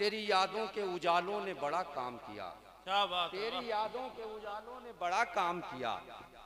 تیری یادوں کے اجالوں نے بڑا کام کیا۔ تیری یادوں کے اجالوں نے بڑا کام کیا۔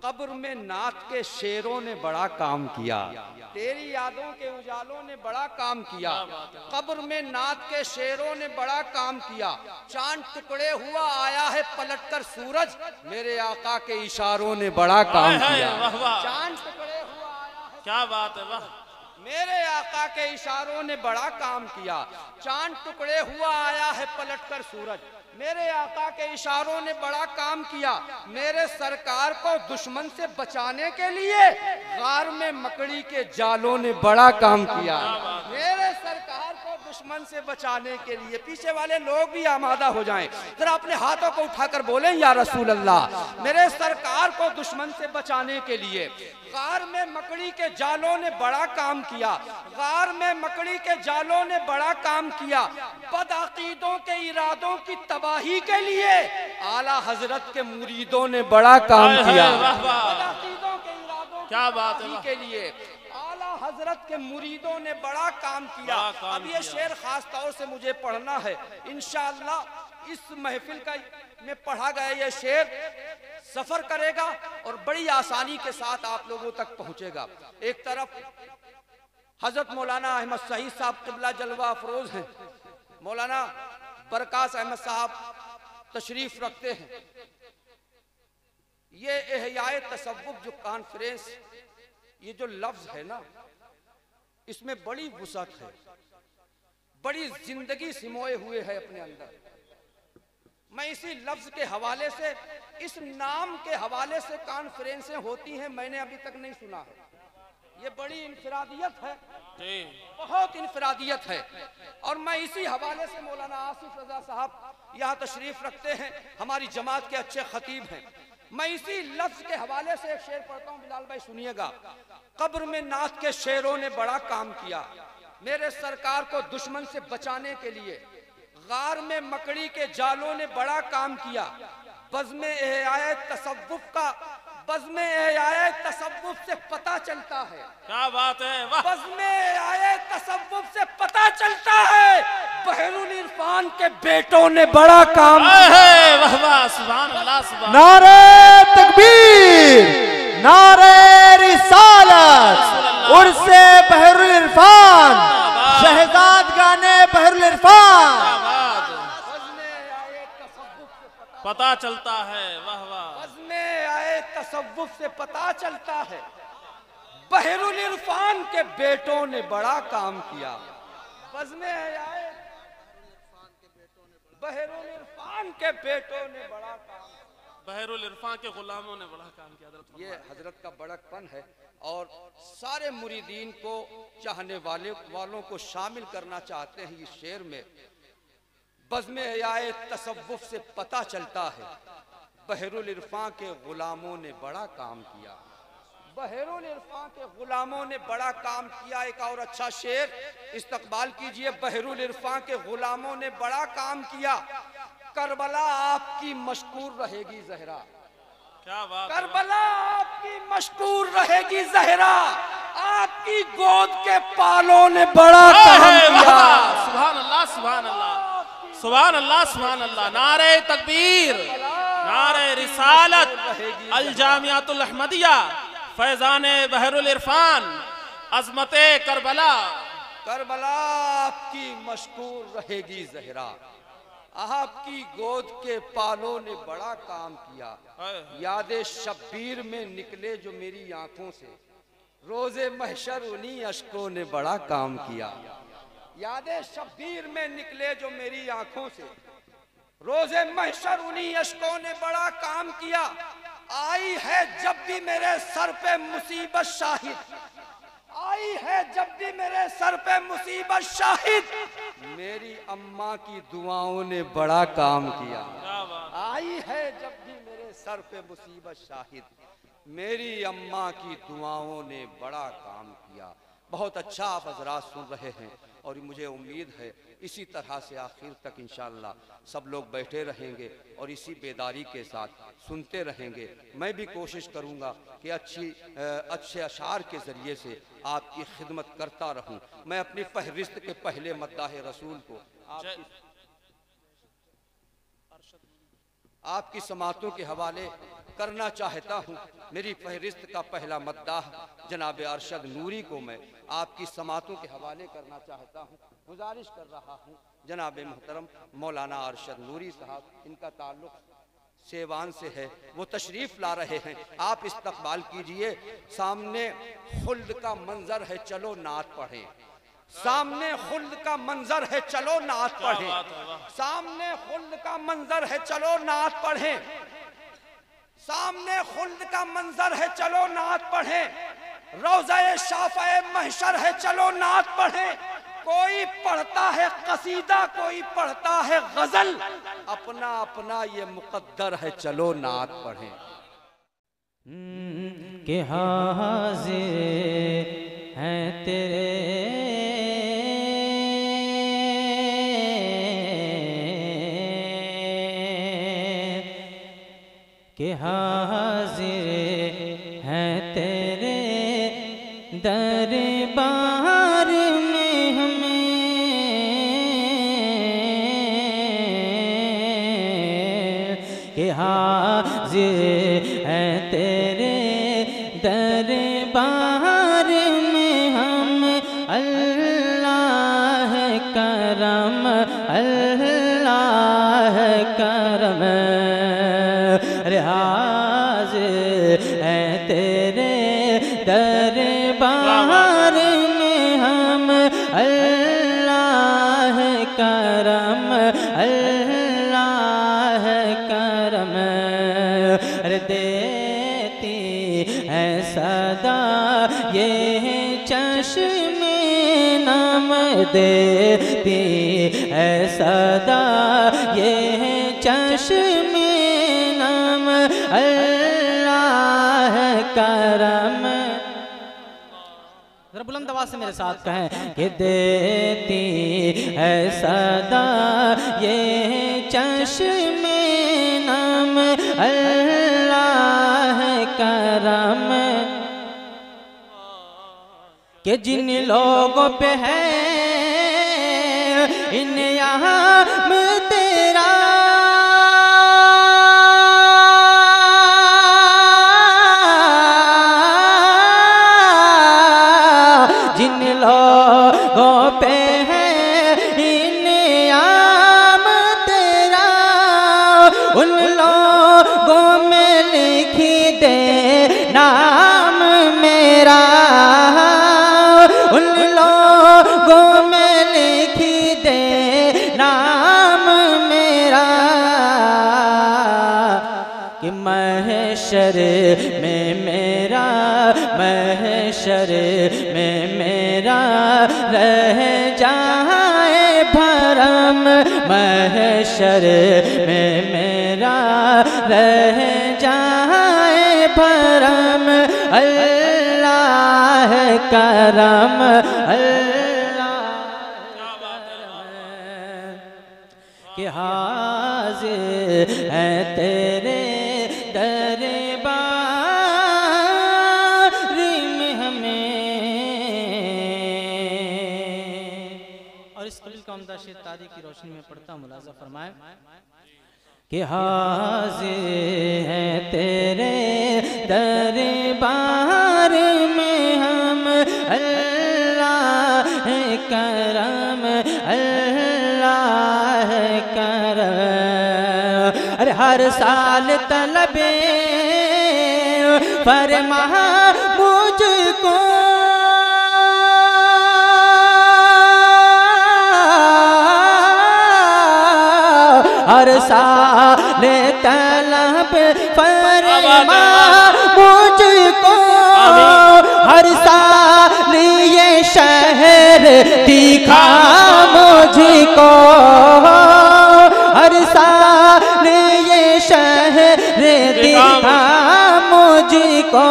قبر میں نعت کے شیروں نے بڑا کام کیا۔ تیری یادوں کے اجالوں نے بڑا کام کیا۔ قبر میں نعت کے شیروں نے بڑا کام کیا۔ چاند ٹکڑے ہوا آیا ہے پلٹ کر سورج۔ میرے آقا کے اشاروں نے بڑا کام کیا۔ چاند ٹکڑے ہوا آیا ہے۔ کیا بات ہے میرے آقا کے اشاروں نے بڑا کام کیا۔ چاند ٹکڑے ہوا آیا ہے پلٹ کر سورج۔ میرے آقا کے اشاروں نے بڑا کام کیا۔ میرے سرکار کو دشمن سے بچانے کے لیے غار میں مکڑی کے جالوں نے بڑا کام کیا۔ میرے دشمن سے بچانے کے لیے پیچھے والے لوگ بھی آمادہ ہو جائیں۔ ذرا اپنے ہاتھوں کو اٹھا کر بولیں یا رسول اللہ میرے سرکار کو دشمن سے بچانے کے لیے۔ غار میں مکڑی کے جالوں نے بڑا کام کیا۔ غار میں مکڑی کے جالوں نے بڑا کام کیا۔ بدعقیدوں کے ارادوں کی تباہی کے لیے اعلی حضرت کے مریدوں نے بڑا کام کیا۔ بدعقیدوں کے ارادوں کی تباہی۔ کے لیے۔ حضرت کے مریدوں نے بڑا کام کیا۔ اب یہ۔ شعر خاص طور سے مجھے پڑھنا ہے۔ انشاءاللہ اس محفل کا میں پڑھا گیا یہ شعر سفر کرے گا اور بڑی آسانی کے ساتھ آپ لوگوں تک پہنچے گا۔ ایک طرف حضرت مولانا احمد صحیح صاحب قبلہ جلوہ افروز ہیں۔ مولانا برکاس احمد صاحب تشریف رکھتے ہیں۔ یہ احیاء تصوف جو کانفرنس یہ جو لفظ ہے نا اس میں بڑی وسعت ہے۔ بڑی زندگی سموئے ہوئے ہے اپنے اندر۔ میں اسی لفظ کے حوالے سے اس نام کے حوالے سے کانفرنسیں ہوتی ہیں میں نے ابھی تک نہیں سنا ہے۔ یہ بڑی انفرادیت ہے۔ جی۔ بہت انفرادیت ہے۔ اور میں اسی حوالے سے مولانا آصف رضا صاحب یہاں تشریف رکھتے ہیں۔ ہماری جماعت کے اچھے خطیب ہیں۔ میں اسی لفظ کے حوالے سے ایک شعر پڑھتا ہوں، بلال بھائی سنیے گا۔ قبر میں نعت کے شعروں نے بڑا کام کیا۔ میرے سرکار کو دشمن سے بچانے کے لیے، غار میں مکڑی کے جالوں نے بڑا کام کیا۔ بزم احیاء تصوف کا بزم احیاء تصوف سے پتہ چلتا ہے۔ کیا بات ہے؟ واہ! بزم آئے تصوف سے پتا چلتا ہے۔ بحر العرفان کے بیٹوں نے بڑا کام ہائے ہائے، واہ واہ سبحان اللہ سبحان نعرہ تکبیر نعرہ رسالت عرص بحر العرفان۔ پتا چلتا ہے واہ واہ۔ آئے تصوف سے پتا چلتا ہے۔ بحر العرفان کے بیٹوں نے بڑا کام کیا۔ بزم آئے بحر العرفان کے بیٹوں نے بڑا کام کیا۔ بحر العرفان کے غلاموں نے بڑا کام کیا حضرت۔ یہ حضرت کا بڑک پن ہے اور سارے مریدین کو چاہنے والے والوں کو شامل کرنا چاہتے ہیں۔ اس شعر میں بزم حیائے تصوف سے پتہ چلتا ہے۔ بحر العرفان کے غلاموں نے بڑا کام کیا۔ بحر العرفان کے غلاموں نے بڑا کام کیا۔ ایک اور اچھا شعر استقبال کیجیے۔ بحر العرفان کے غلاموں نے بڑا کام کیا۔ کربلا آپ کی مشکور رہے گی ہے؟ کربلا آپ کی مشکور رہے گی زہرا۔ آپ کی گود کے پالوں نے بڑا کام کیا۔ سبحان اللہ سبحان اللہ۔ سبحان اللہ سبحان اللہ، نعرہ تکبیر، نعرہ رسالت الجامعات الاحمدیہ، فیضان بحر العرفان، عظمت کربلا۔ کربلا آپ کی مشکور رہے گی زہرا۔ آپ کی گود کے پالوں نے بڑا کام کیا۔ یاد شبیر میں نکلے جو میری آنکھوں سے۔ روز محشر انہی اشکوں نے بڑا کام کیا۔ یاد شبیر میں نکلے جو میری آنکھوں سے۔ روز محشر انہی اشکوں نے بڑا کام کیا۔ آئی ہے جب بھی میرے سر پہ مصیبت شاہد۔ آئی ہے جب بھی میرے سر پہ مصیبت شاہد۔ میری اماں کی دعاؤں نے بڑا کام کیا۔ آئی ہے جب بھی میرے سر پہ مصیبت شاہد۔ میری اماں کی دعاؤں نے بڑا کام کیا۔ بہت اچھا آپ حضرات سن رہے ہیں۔ اور مجھے امید ہے اسی طرح سے آخر تک انشاءاللہ سب لوگ بیٹھے رہیں گے اور اسی بیداری کے ساتھ سنتے رہیں گے۔ میں بھی کوشش کروں گا کہ اچھی اچھے اشعار کے ذریعے سے آپ کی خدمت کرتا رہوں۔ میں اپنی فہرست کے پہلے مداح رسول کو آپ کی آپ کی سماعتوں کے حوالے کرنا چاہتا ہوں۔ میری فہرست کا پہلا مداح جناب ارشد نوری کو میں آپ کی سماعتوں کے حوالے کرنا چاہتا ہوں۔ گزارش کر رہا ہوں۔ جناب محترم مولانا ارشد نوری صاحب، ان کا تعلق سیوان سے ہے، وہ تشریف لا رہے ہیں۔ آپ استقبال کیجیے۔ سامنے خلد کا منظر ہے۔ چلو نعت پڑھیں۔ سامنے خلد کا منظر ہے چلو نعت پڑھیں۔ سامنے خلد کا منظر ہے چلو نعت پڑھیں۔ سامنے خلد کا منظر ہے چلو نعت پڑھیں۔ روزہ شافع محشر ہے چلو نعت پڑھیں۔ کوئی پڑھتا ہے قصیدہ کوئی پڑھتا ہے غزل۔ اپنا اپنا یہ مقدر ہے چلو نعت پڑھیں۔ کہ حاضر ہیں تیرے کہ حاضر ہیں تیرے دربار میں ہم۔ اللہ کرم اللہ کرم۔ ارے حاضر ہیں تیرے دربار میں ہم۔ اللہ کرم دیتی ہے صدا، یہ چشم نام۔ اللہ کرم۔ ذرا بلند آواز سے میرے ساتھ کہیں۔ کہ دیتی ہے صدا، یہ چشم نام۔ اللہ کرم۔ کہ جن لوگوں پہ ہے ان یہاں میں تیرا محشر میں میرا، محشر میں میرا رہ جائے بھرم، محشر میں میرا رہ جائے بھرم، اللہ کرم، اللہ کہ حاضر ہے تیرے کا کی روشنی میں پڑھتا ہوں ملازہ فرمائے کہ حاضر ہے تیرے دربار میں ہم، اللہ کرم اللہ کرم۔ ارے ہر سال طلب فرما مجھ کو ہر سال طلب فرما مجھ کو ہر سال یہ شہر دکھا مجھ کو ہر سال یہ شہر دکھا مجھ کو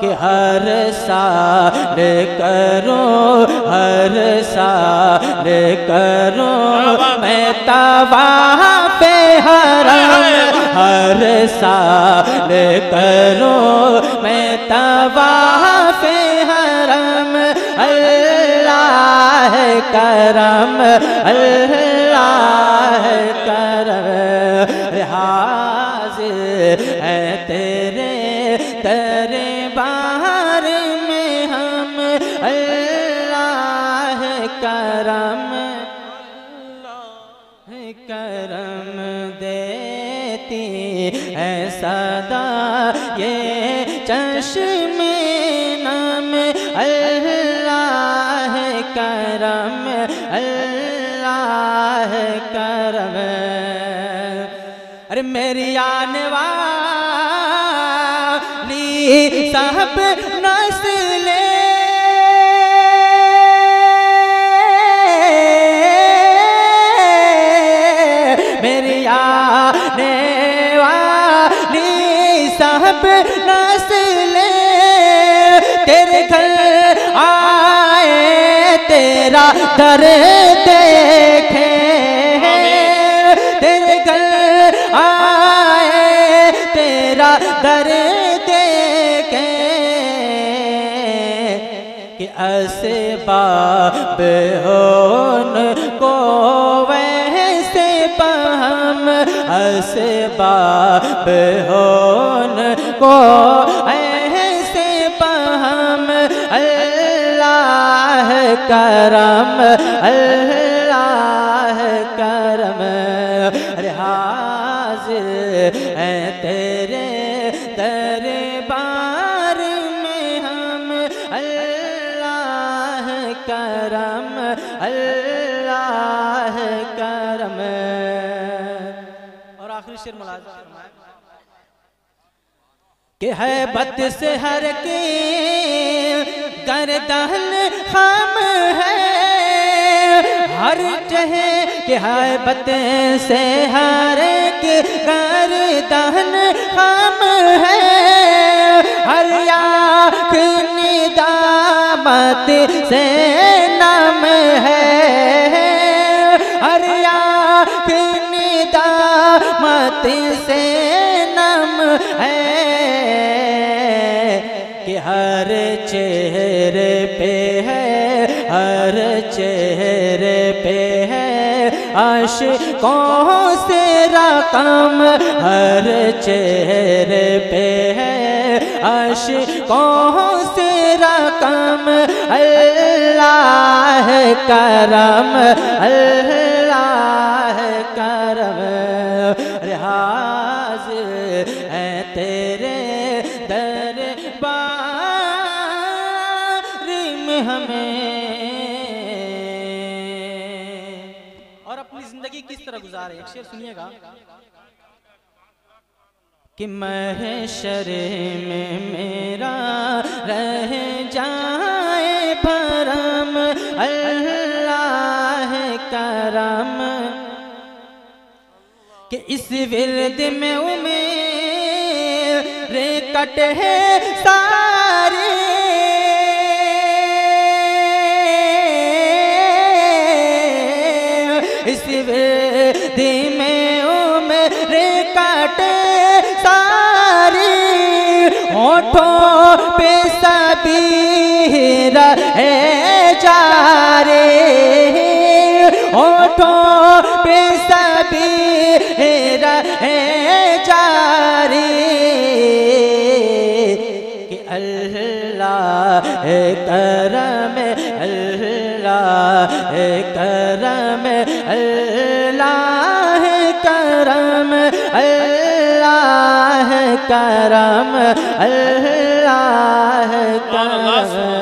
کہ ہر سال کرو، ہر سال کرو۔ ہر سال کرو میں تباہ حرم اللہ کرم اللہ دیتی ہے صدا، یہ چشم نام اللہ کرم اللہ کرم۔ ارے میری آنے والی صاحب والی صاحب تیرے گھر آئے، تیرا در دیکھیں تیرے گھر آئے، تیرا در دیکھیں کہ اسباب ہون کو ویسے پہم، اسباب ہون کو کرم، اللہ کرم۔ ارے حاضر ہے تیرے دربار میں ہم اللہ کرم اللہ کرم۔ اور آخری شیر ملازم فرمائے، کہ ہے بت سے ہر کی گردن خم ہے۔ ہر چہے کہ ہے بت سے ہر کی گردن خم ہے۔ ہر آنکھ ندامت سے نم ہے۔ ہر آنکھ ندامت سے ہے عاشقوں سے رقم ہر چہرے پہ ہے؟ عاشقوں سے رقم؟ اللہ کرم اللہ زندگی کس طرح گزارے؟ ایک شعر سنیے گا۔ کہ محشر میں میرا رہ جائے بھرم اللہ کرم۔ کہ اس ورد میں امیر کٹ ہے اس ورد میں عمر کٹ ساری ہونٹوں پہ سبھی رہے جارے ہونٹوں پہ سبھی رہے جارے کہ اللہ کرم اللہ کرم اللہ کرم اللہ کرم اللہ کرم